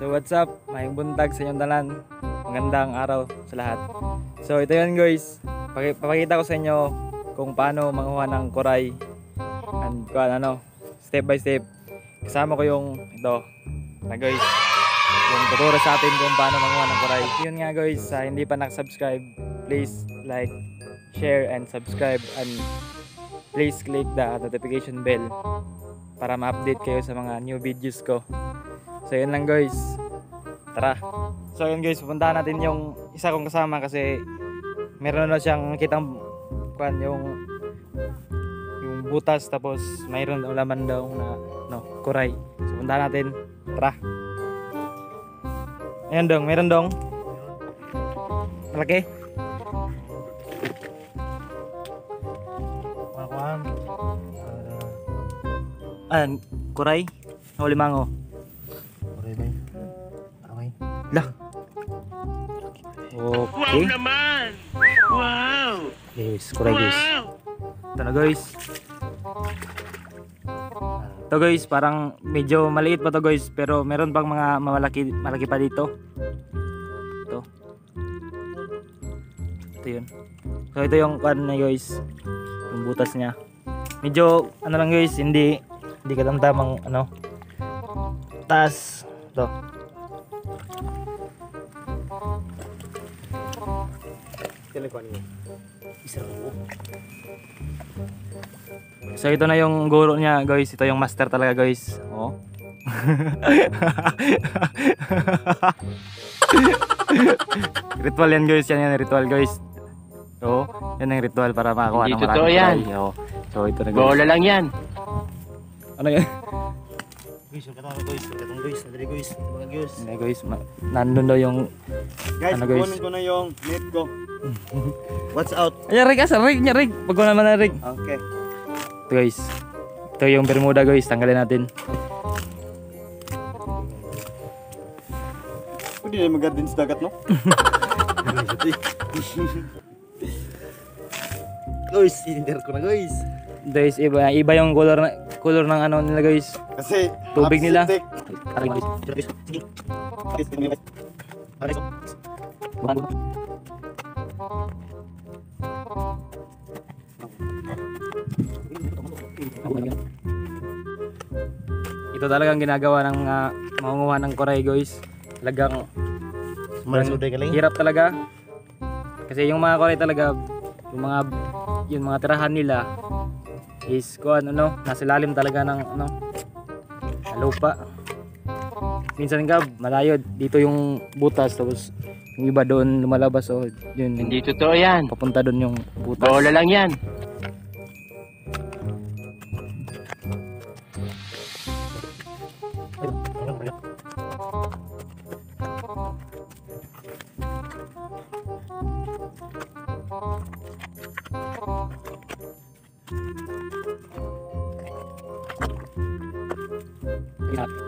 So what's up? May buntag sa inyong tanan. Magandang araw sa lahat. So ito yun guys. Paki- Papakita ko sa inyo kung paano manguha ng koray. And kung ano, step by step. Kasama ko yung ito na guys. Yung tuturo sa atin kung paano manguha ng koray. Yun nga guys, sa hindi pa nakasubscribe, please like, share, and subscribe. And please click the notification bell para ma-update kayo sa mga new videos ko. So yun lang guys. Tara. So yun guys, pupuntahan natin yung isa kong kasama kasi meron na siyang kitang kuan yung yung butas tapos mayroon daw laman daw na no, kuray. So puntahan natin. Tara. Ayan dong, meron dong. Malaki. Makuhan. Ayan, kuray. O limango. Lah. Okay. naman! Wow! Guys, kuray guys. Ito na guys. Ito guys, parang medyo maliit pa to guys, pero meron pang mga malaki malaki pa dito. Ito. Ito yun. So ito yung kan na guys. Yung butas niya. Medyo ano lang guys, hindi hindi katamtamang ano. Taas. Ito. Isa ko. So ito na yung guro niya guys. Ito yung master talaga guys. Oh. ritual yan guys. Yan yan ritual guys. Oh, yan ang ritual para makakuha Hindi ng totoo maraming yan. kulay. Oh. So ito na guys. Bola lang yan. Ano yan? Guys, yung katawag guys. Katawag guys. Nadali guys. Mga guys. Hindi guys. Ma- nandun daw yung... Guys, Ano, guys? kukunin ko na yung net ko. What's out? Ayan rig asa rig niya rig. Pag naman na rig. Okay. Ito guys. Ito yung bermuda guys. Tanggalin natin. Pwede na magad din sa dagat, no? guys, sinindir ko na guys. Guys, iba, iba yung color, na, color ng ano nila guys. Kasi, Tubig nila. Aray guys. Sige. Aray. Ito talagang ginagawa ng mga mangunguha ng koray guys. Talagang hirap talaga. Kasi yung mga koray talaga, yung mga yung mga tirahan nila is kuan ano, nasa lalim talaga ng ano, lupa. Minsan nga malayo dito yung butas tapos yung iba doon lumalabas so yun Hindi totoo yan. papunta doon yung butas. Bola lang yan.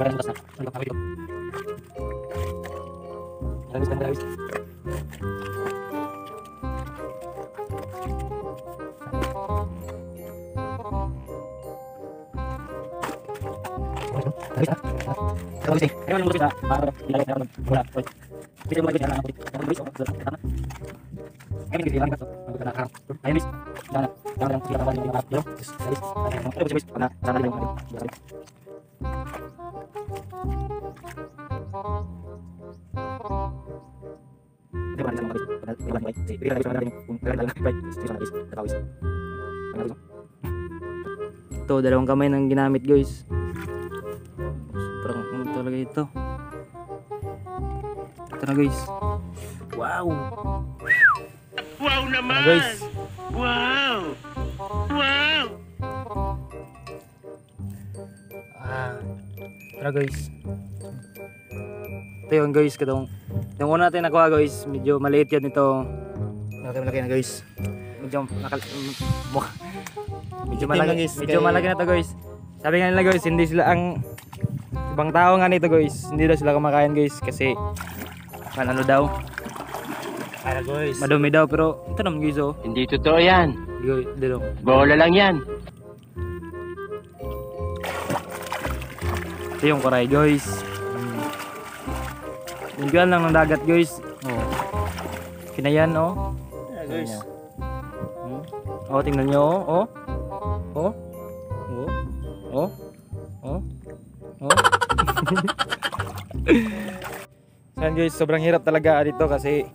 barang sudah sudah kawin habis kan habis Terus sih, bisa. Bisa bisa Ano ba ito? Guys, guys. Ito, dalawang kamay nang ginamit guys. Sobrang ano talaga ito. Ito na guys. Wow! Wow Ano naman! guys? Wow! Wow! Ah, na guys. Ito yun guys, katong yung una natin nakuha guys, medyo maliit yan ito. Malaki-malaki na guys. Medyo nakal... Medyo malaki, guys, medyo kay- malaki na to guys. Sabi nga nila guys, hindi sila ang ibang tao nga nito guys. Hindi daw sila kumakain guys kasi kan ano daw, Kaya guys. madumi daw pero ito naman guys oh. Hindi totoo yan. Hindi daw. Bola lang yan. Ito yung koray guys. Tingnan lang ng dagat guys. Oh. Kinayan oh. Yeah, guys. Hmm? Oh, tingnan nyo oh. Oh. Oh. Oh. Oh. Oh. Oh. so yan guys, sobrang hirap talaga dito kasi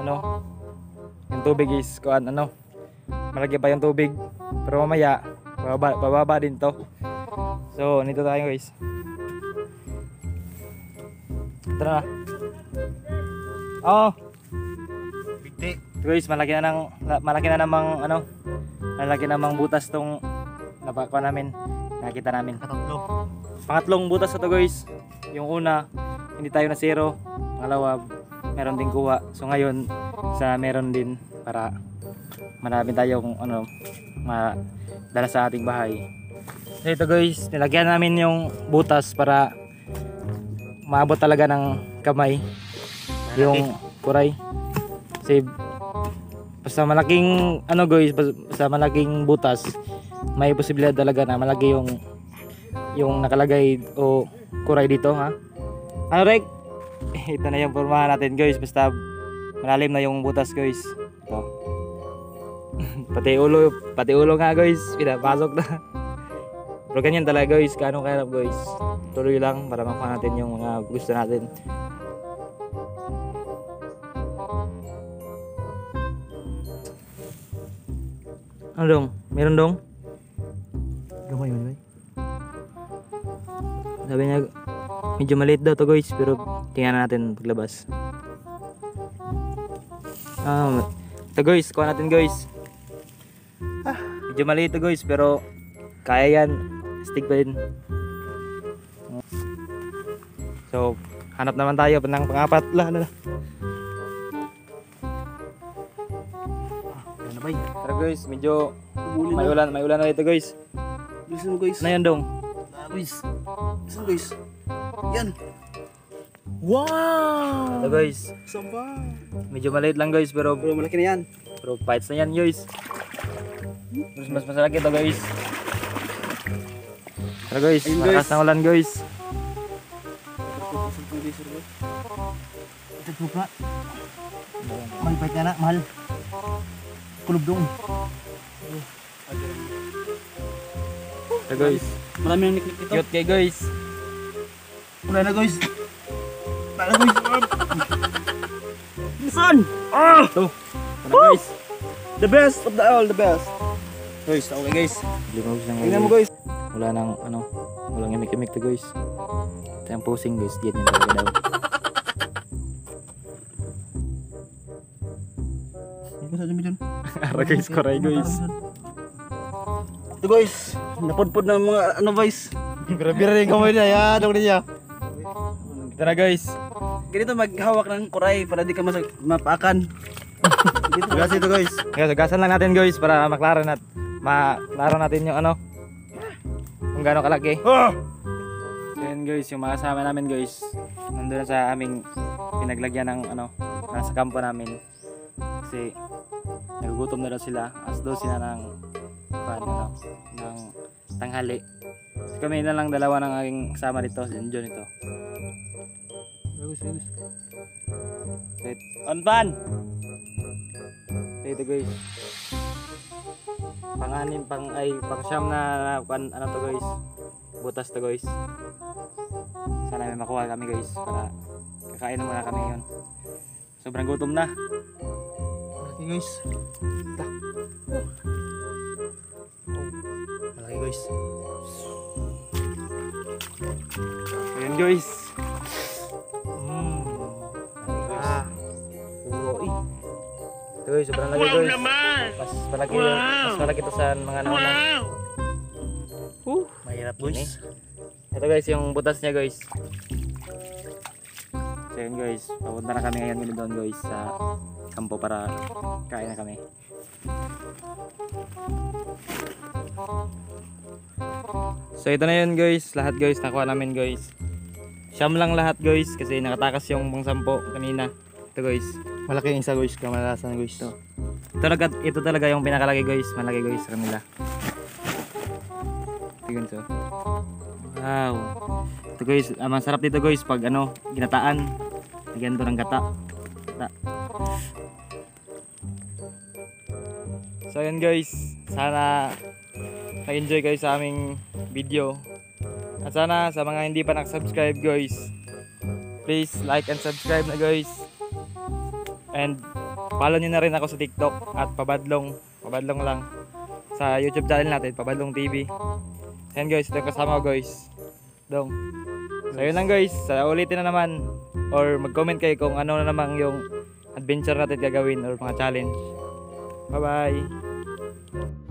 ano, yung tubig is kuan ano, malaki pa yung tubig. Pero mamaya, bababa, bababa din to. So, nito tayo guys. Tara na. Oh, Bigti. guys, malaki na ng malaki na namang ano, malaki namang butas tong napakuha namin. Nakita namin. Katatlo. Pangatlong butas na to guys. Yung una, hindi tayo na zero. Pangalawa, meron din kuha. So ngayon, sa meron din para marami tayo kung ano, madala sa ating bahay. So ito guys, nilagyan namin yung butas para maabot talaga ng kamay yung kuray. Kasi basta malaking ano guys, basta malaking butas, may posibilidad talaga na malaki yung yung nakalagay o kuray dito ha. Ano Rek? Ito na yung pormahan natin guys. Basta malalim na yung butas guys. Ito. pati ulo, pati ulo nga guys. Pinapasok na. Pero ganyan talaga guys. Kano kahirap guys. Tuloy lang para makuha natin yung mga gusto natin. Ano dong? Meron dong? Gamay yun. Sabi niya, medyo maliit daw to guys, pero tingnan natin paglabas. Ah, ito guys, kuha natin guys. Medyo maliit to guys, pero kaya yan. Stick pa din. So, hanap naman tayo ng pangapat. La, la, la. Guys, medyo may na. ulan, may ulan na dito guys. Bilisan mo, guys. Ano yan dong? Ah, guys. Bilisan, guys. Yan. Wow! Ito guys, Samba. medyo maliit lang guys, pero Pero malaki na yan. Pero fights na yan guys. Mas mas masarap ito guys. Tara guys, Ayun, malakas guys. na ulan guys. Ito po ka. Mahal pa ka na, mahal. Kulub dong. Tara guys. Marami ang niklik dito. Cute kay guys. Wala na guys. Wala na guys. Listen! Ah! Ito. Tara guys. The best of the all, the best. Guys, okay guys. Limog lang Tingnan mo guys. Wala nang ano, walang imik-imik to guys. Ito yung posing guys, diyan yung talaga daw. Gusto dyan dyan. Ara guys, koray guys. Ito guys, napudpud ng mga ano guys. Grabe rin kamay niya, ya, dong niya. Tara guys. Ganito maghawak ng kuray para di ka mas mapakan. Grabe ito guys. Guys, gasan lang natin guys para maklaro nat maklaro natin yung ano kung gaano kalaki. Ah! So yun guys, yung mga kasama namin guys, nandun na sa aming pinaglagyan ng ano, nasa kampo namin. Kasi nagugutom na daw sila, as daw sila ng pan, ano, ng tanghali. So, kami na lang dalawa ng aking kasama dito, si John ito. Bagus, bagus. Wait, on pan! Ito guys. Panganim, pang, ay, pang siyam na, na ano to guys. Butas to guys. Sana may makuha kami guys para kakain muna kami ngayon. Sobrang gutom na. Malaki guys. Ta. Oh. Malaki guys. Ayan guys. Mm. Ah. Eh. Ito guys, sobrang Wow guys. naman! Mas malaki, Wow. mas malaki to sa mga nauna. Wow! Uh. Mahirap Ini. guys. Ito guys, yung butas niya guys. So yun guys, papunta na kami ngayon doon guys sa kampo para kain na kami. So ito na yun guys, lahat guys nakuha namin guys. Siyam lang lahat guys kasi nakatakas yung pang sampo kanina. Ito guys. Malaki yung isa guys, kamalasan guys. Ito. Ito talaga, ito talaga yung pinakalaki guys, malaki guys sa kanila. Tingnan to. Wow. Ito guys, ah, masarap dito guys pag ano, ginataan. Lagyan to ng. Gata. So yun guys, sana nag-enjoy kayo sa aming video. At sana sa mga hindi pa nakasubscribe guys, please like and subscribe na guys. And follow nyo na rin ako sa TikTok at pabadlong, pabadlong lang. Sa YouTube channel natin, Pabadlong TV. Ayan guys, ito yung kasama ko guys. Dong. So yun lang guys, sa ulitin na naman. Or mag-comment kayo kung ano na naman yung adventure natin gagawin or mga challenge. Bye bye!